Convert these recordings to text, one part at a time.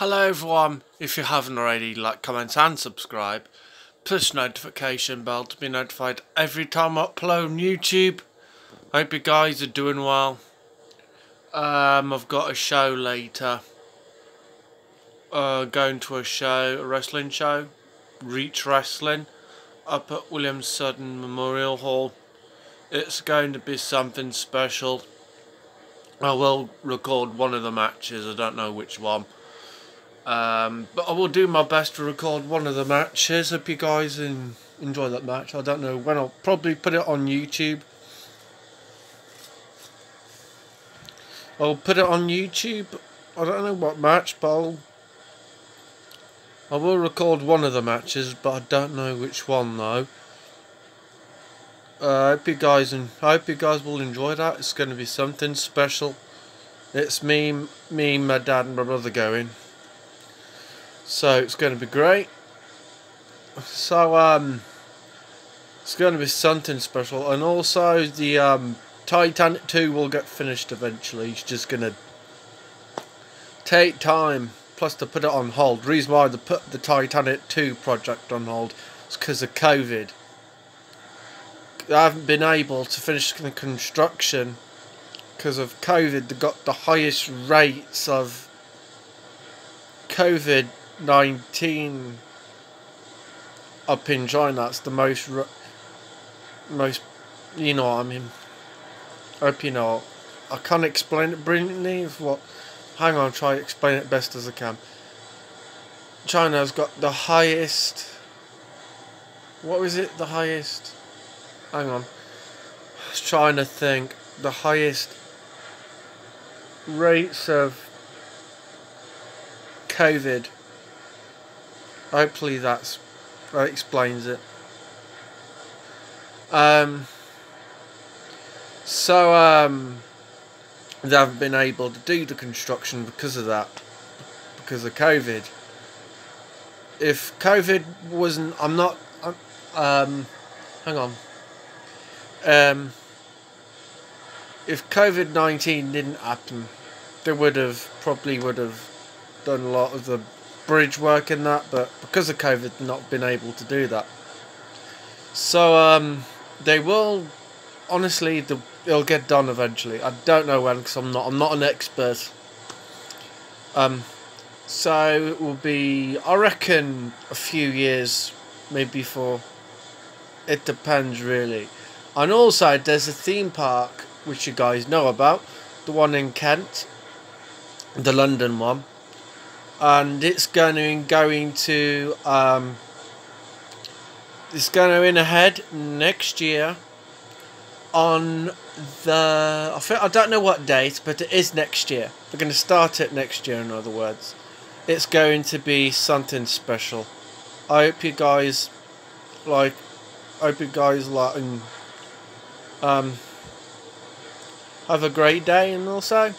Hello everyone, if you haven't already, like, comment and subscribe. Push notification bell to be notified every time I upload on YouTube. Hope you guys are doing well. Um, I've got a show later. Uh, going to a show, a wrestling show. Reach Wrestling. Up at William Sutton Memorial Hall. It's going to be something special. I will record one of the matches, I don't know which one. Um, but I will do my best to record one of the matches. Hope you guys in, enjoy that match. I don't know when I'll probably put it on YouTube. I'll put it on YouTube. I don't know what match, but I'll, I will record one of the matches, but I don't know which one though. Uh, I hope you guys and I hope you guys will enjoy that. It's going to be something special. It's me, me, my dad, and my brother going. So it's going to be great. So um, it's going to be something special, and also the um, Titanic 2 will get finished eventually. It's just going to take time. Plus, to put it on hold. The reason why they put the Titanic 2 project on hold is because of COVID. I haven't been able to finish the construction because of COVID. They got the highest rates of COVID 19 up in China. That's the most, most, you know what I mean. I hope you know. I can't explain it brilliantly. If what, hang on, try explain it best as I can. China's got the highest. What was it? The highest. Hang on. I was trying to think. The highest rates of COVID Hopefully that's that explains it. Um, so um, they haven't been able to do the construction because of that, because of COVID. If COVID wasn't, I'm not. Um, hang on. Um, if COVID nineteen didn't happen, they would have probably would have done a lot of the bridge work in that, but because of COVID, not been able to do that. So um, they will, honestly, the, it'll get done eventually. I don't know when because I'm not. I'm not an expert. Um, so it will be, I reckon, a few years, maybe for. It depends really, and also there's a theme park which you guys know about, the one in Kent, the London one and it's going to going to um, it's going to in ahead next year on the I think I don't know what date, but it is next year. We're going to start it next year. In other words, it's going to be something special. I hope you guys like. I hope you guys like and um have a great day and also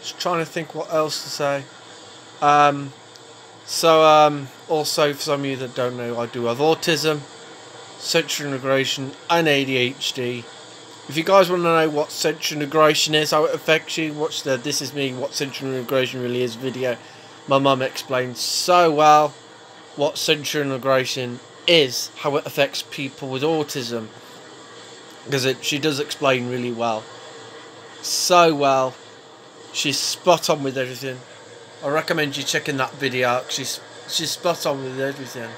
just trying to think what else to say. Um, so, um, also, for some of you that don't know, I do have autism, sensory integration, and ADHD. If you guys want to know what sensory integration is, how it affects you, watch the This Is Me, What Sensory Integration Really Is video. My mum explains so well what sensory integration is, how it affects people with autism. Because she does explain really well. So well. She's spot on with everything. I recommend you checking that video out. She's she's spot on with everything.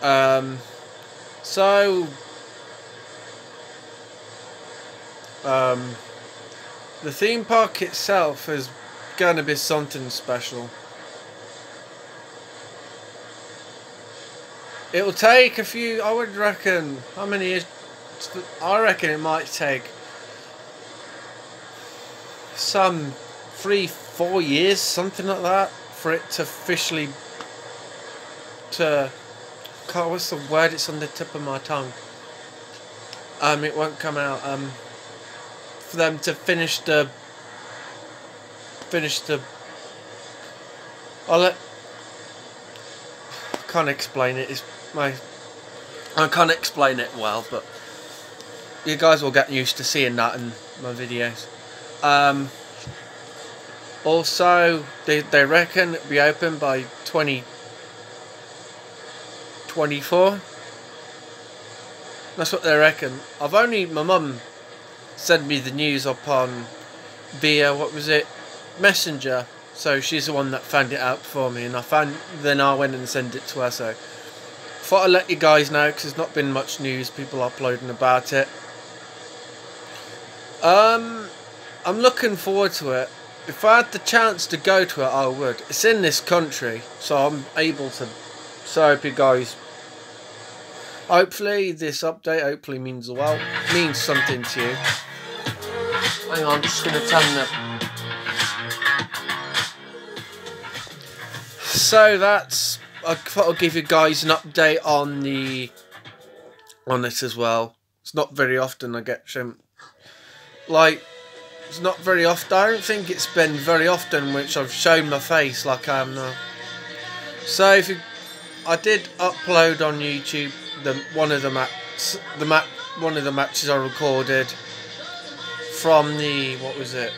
Um, so um, the theme park itself is going to be something special. It'll take a few. I would reckon. How many years? I reckon it might take some three, four years, something like that, for it to officially to God, what's the word? It's on the tip of my tongue. Um, it won't come out. Um, for them to finish the finish the. I'll let. Can't explain it. It's my. I can't explain it well, but you guys will get used to seeing that in my videos. Um, Also, they, they reckon it'll be open by 2024. That's what they reckon. I've only, my mum sent me the news upon via, what was it, Messenger. So she's the one that found it out for me, and I found, then I went and sent it to her, so thought I'd let you guys know because there's not been much news, people uploading about it. Um, I'm looking forward to it. If I had the chance to go to it, I would. It's in this country, so I'm able to. So I hope you guys. Hopefully, this update hopefully means well means something to you. Hang on, I'm just gonna turn the. So that's. I thought I'll give you guys an update on the. on this as well. It's not very often I get some. Like it's not very often. I don't think it's been very often which I've shown my face like I am now. So if you, I did upload on YouTube the one of the matches, the mat, one of the matches I recorded from the what was it?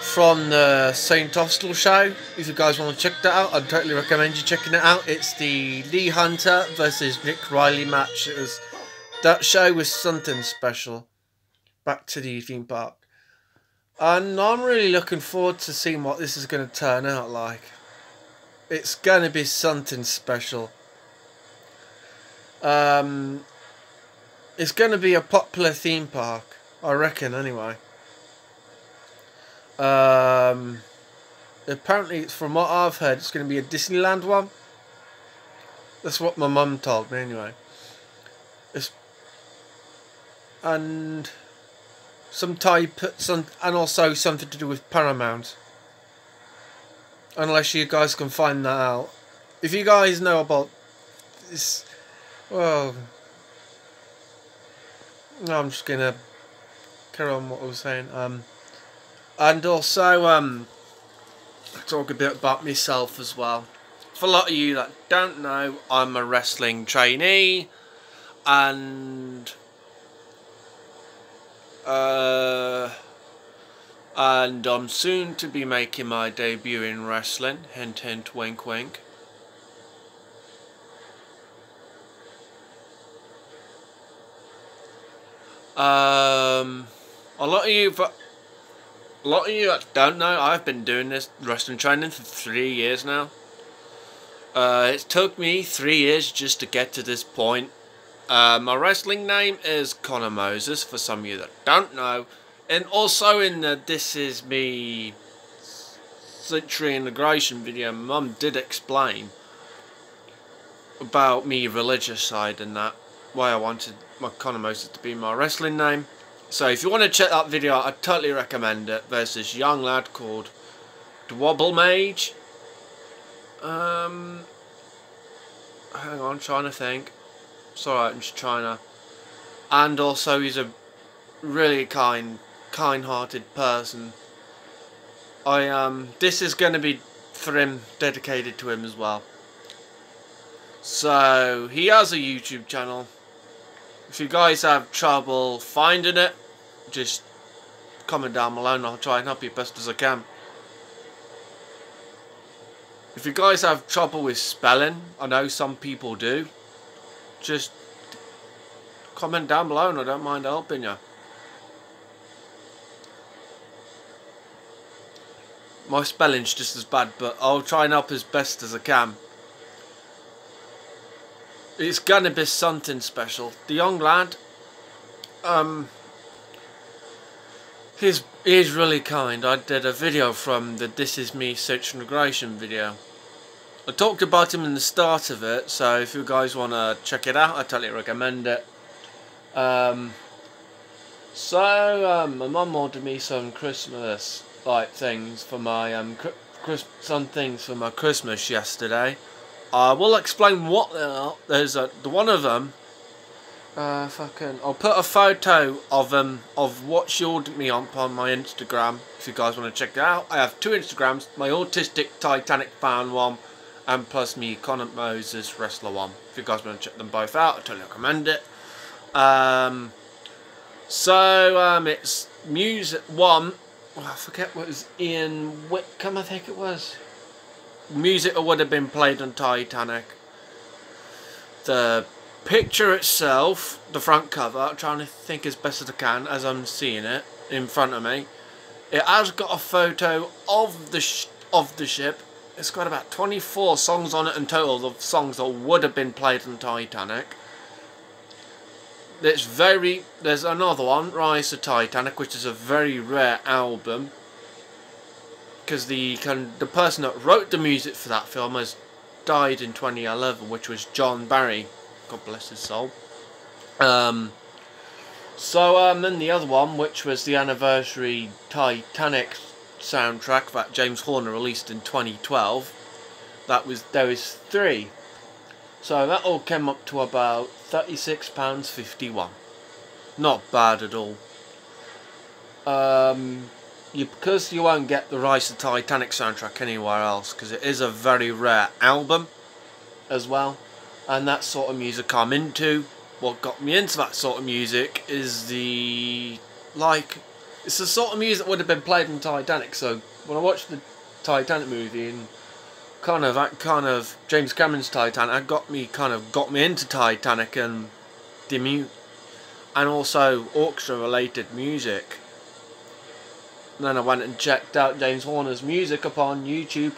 From the Saint Austell show. If you guys want to check that out, I'd totally recommend you checking it out. It's the Lee Hunter versus Nick Riley match. It was that show was something special. Back to the theme park. And I'm really looking forward to seeing what this is going to turn out like. It's going to be something special. Um, it's going to be a popular theme park, I reckon, anyway. Um, apparently, from what I've heard, it's going to be a Disneyland one. That's what my mum told me, anyway. It's and some type, some, and also something to do with Paramount. Unless you guys can find that out. If you guys know about this, well, I'm just gonna carry on what I was saying. Um, and also um, talk a bit about myself as well. For a lot of you that don't know, I'm a wrestling trainee, and uh, and I'm soon to be making my debut in wrestling. Hint, hint, wink, wink. Um, a lot of you, a lot of you don't know, I've been doing this wrestling training for three years now. Uh, it took me three years just to get to this point. Uh, my wrestling name is Connor Moses, for some of you that don't know. And also in the This Is Me Sensory Integration video, Mum did explain about me religious side and that, why I wanted my Connor Moses to be my wrestling name. So if you want to check that video, I totally recommend it. There's this young lad called Dwobble Mage. Um, hang on, trying to think. Sorry, I'm just trying to. And also, he's a really kind, kind-hearted person. I um, this is going to be for him, dedicated to him as well. So he has a YouTube channel. If you guys have trouble finding it, just comment down below and I'll try and help you best as I can. If you guys have trouble with spelling, I know some people do just comment down below and I don't mind helping you. My spelling's just as bad, but I'll try and help as best as I can. It's gonna be something special. The young lad, um, he's, he's really kind. I did a video from the This Is Me Search Integration video. I talked about him in the start of it, so if you guys want to check it out, I totally recommend it. Um, so, um, my mum ordered me some Christmas like things for my um, some things for my Christmas yesterday. I will explain what they are. There's a the one of them. Uh, fucking, I'll put a photo of them of what she ordered me on on my Instagram. If you guys want to check it out, I have two Instagrams. My autistic Titanic fan one and plus me Connor Moses Wrestler 1. If you guys want to check them both out, I totally recommend it. Um, so um, it's music 1 well, I forget what was Ian Whitcomb, I think it was. Music that would have been played on Titanic. The picture itself, the front cover, I'm trying to think as best as I can as I'm seeing it in front of me. It has got a photo of the of the ship. It's got about 24 songs on it in total of songs that would have been played on Titanic. There's very there's another one, Rise of Titanic, which is a very rare album. Because the the person that wrote the music for that film has died in 2011, which was John Barry. God bless his soul. Um, so um, then the other one, which was the anniversary Titanic soundtrack that James Horner released in 2012, that was there is three. So that all came up to about £36.51. Not bad at all. Um, you, because you won't get the Rise of Titanic soundtrack anywhere else, because it is a very rare album as well. And that sort of music I'm into what got me into that sort of music is the like it's the sort of music that would have been played in Titanic. So when I watched the Titanic movie and kind of that kind of James Cameron's Titanic, got me kind of got me into Titanic and the mu and also orchestra related music. And then I went and checked out James Horner's music upon YouTube.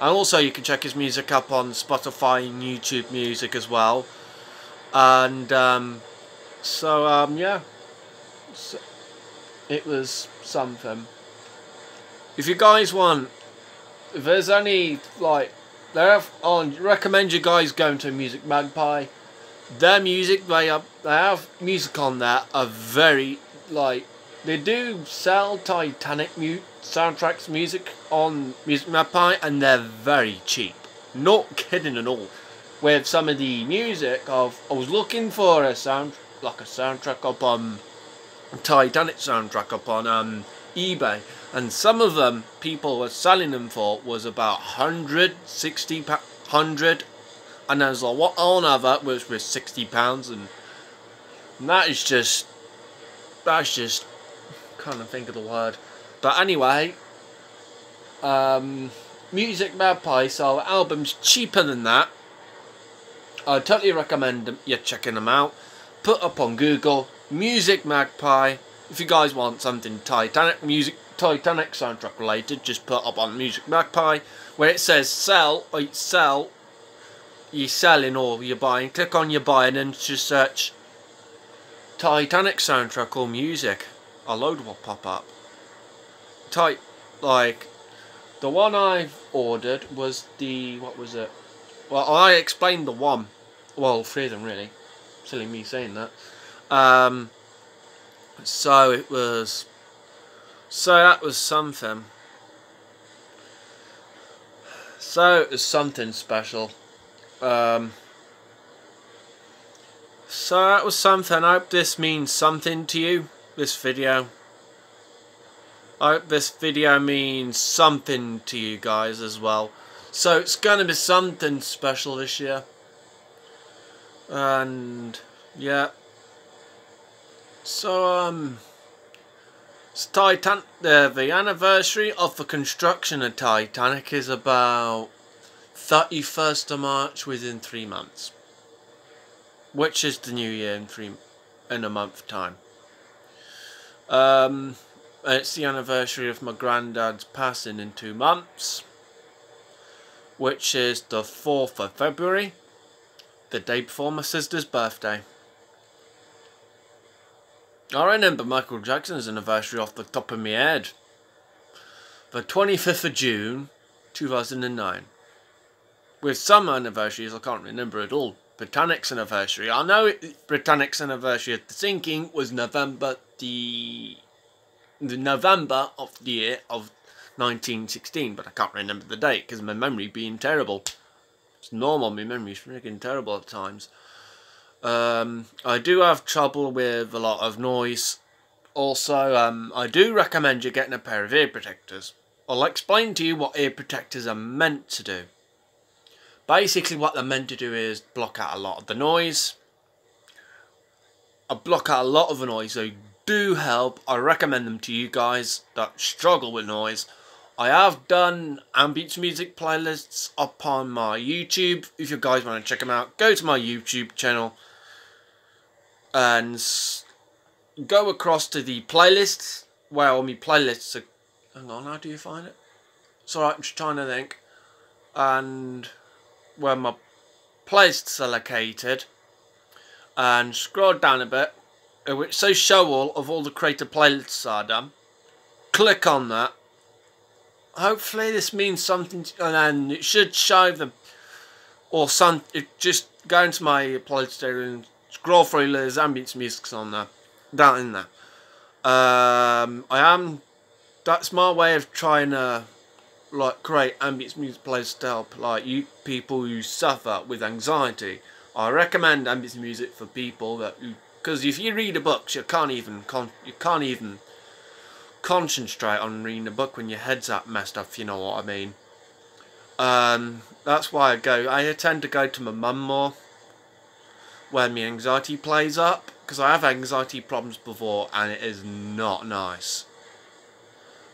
And also you can check his music up on Spotify and YouTube Music as well and um, so um, yeah so it was something. If you guys want if there's any like there on recommend you guys going to music magpie. Their music they have they have music on there are very like they do sell titanic mu soundtracks music on music magpie and they're very cheap. Not kidding at all. With some of the music of I was looking for a sound like a soundtrack up um, on Titanic soundtrack up on um, eBay. And some of them people were selling them for was about 160 100 and I was like what on other was with 60 pounds and, and that is just that's just can't think of the word. But anyway um, Music Magpie so albums cheaper than that. I totally recommend you checking them out. Put up on Google, Music Magpie. If you guys want something Titanic music, Titanic soundtrack related, just put up on Music Magpie where it says sell or sell. You're selling or you're buying. Click on your buying and just search Titanic soundtrack or music. A load will pop up. Type like the one I've ordered was the what was it? Well, I explained the one well, three of them really. Silly me saying that. Um, so it was. So that was something. So it was something special. Um, so that was something. I hope this means something to you. This video. I hope this video means something to you guys as well. So it's going to be something special this year and yeah so um Titan uh, the anniversary of the construction of Titanic is about 31st of March within three months which is the new year in three in a month time um it's the anniversary of my granddad's passing in two months which is the 4th of February the day before my sister's birthday. I remember Michael Jackson's anniversary off the top of my head. The 25th of June, 2009. With some anniversaries, I can't remember at all. Britannic's anniversary. I know it, Britannic's anniversary at the sinking was November the the November of the year of 1916, but I can't remember the date because my memory being terrible. It's normal, my memory's freaking terrible at times. Um, I do have trouble with a lot of noise. Also, um, I do recommend you getting a pair of ear protectors. I'll explain to you what ear protectors are meant to do. Basically what they're meant to do is block out a lot of the noise. I block out a lot of the noise, so do help. I recommend them to you guys that struggle with noise. I have done ambient music playlists up on my YouTube. If you guys want to check them out, go to my YouTube channel and go across to the playlists where all my playlists are. Hang on, how do you find it? Alright, I'm just trying to think. And where my playlists are located. And scroll down a bit. Uh, which says show all of all the creator playlists are done. Click on that hopefully this means something to, and then it should show them or some it just go into my playlist and scroll through there's ambient music on there down in there um, I am that's my way of trying to like create ambient music playlists to help like you people who suffer with anxiety I recommend ambient music for people that because if you read a book you can't even you can't even concentrate on reading a book when your head's up messed up, you know what I mean. Um, that's why I go. I tend to go to my mum more when my anxiety plays up because I have anxiety problems before and it is not nice.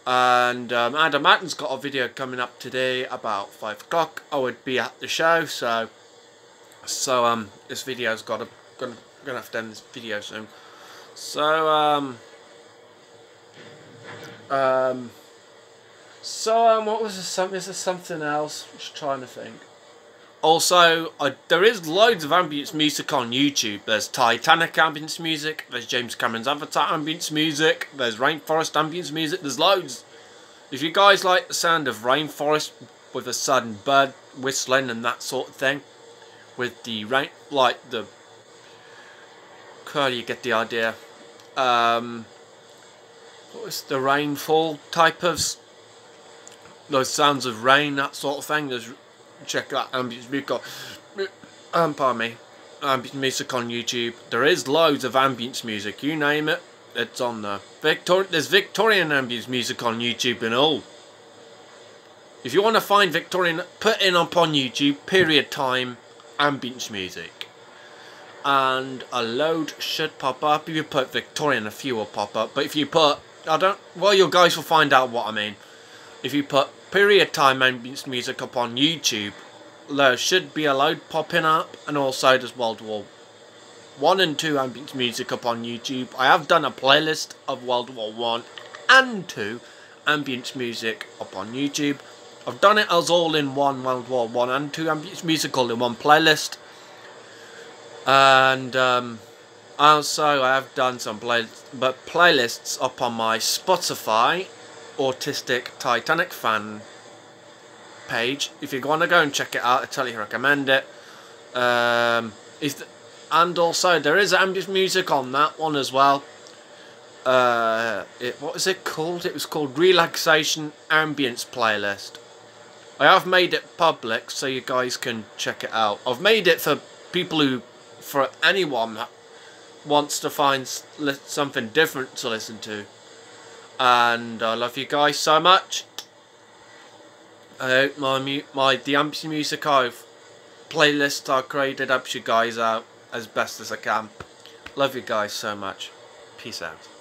And um, Adam Martin's got a video coming up today about five o'clock. I would be at the show, so so um this video's got to gonna gonna have to end this video soon. So um um, so, um, what was this? something is there something else? I'm just trying to think. Also, uh, there is loads of ambience music on YouTube. There's Titanic ambience music. There's James Cameron's Avatar ambience music. There's Rainforest ambience music. There's loads. If you guys like the sound of rainforest with a sudden bird whistling and that sort of thing, with the rain, like the, curly, you get the idea. Um, what's the rainfall type of those sounds of rain, that sort of thing. There's check out ambient music. Um, pardon me, ambient music on YouTube. There is loads of ambient music. You name it, it's on there. Victor there's Victorian ambient music on YouTube and all. If you want to find Victorian, put in upon YouTube period time ambient music. And a load should pop up. If you put Victorian, a few will pop up. But if you put I don't. Well, you guys will find out what I mean. If you put period time music up on YouTube, there should be a load popping up, and also there's World War One and Two ambience music up on YouTube. I have done a playlist of World War One and Two ambience music up on YouTube. I've done it as all in one World War One and Two ambience music all in one playlist, and. Um, also, I have done some play but playlists up on my Spotify Autistic Titanic fan page. If you want to go and check it out, I totally recommend it. Um, is and also there is ambient music on that one as well. Uh, it what is it called? It was called Relaxation Ambience Playlist. I have made it public so you guys can check it out. I've made it for people who, for anyone that wants to find something different to listen to. And I love you guys so much. I hope my my the Amps Music I've playlist I created helps you guys out as best as I can. Love you guys so much. Peace out.